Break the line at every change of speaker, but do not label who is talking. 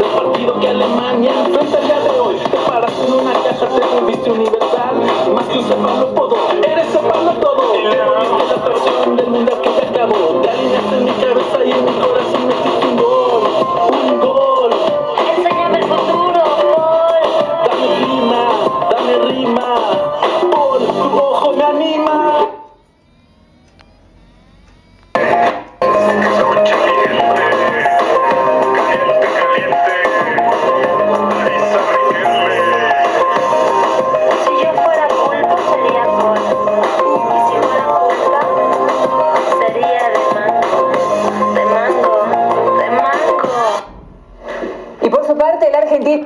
mejor tiro que Alemania. Ventaja de hoy, para
बर तेलर हिंदी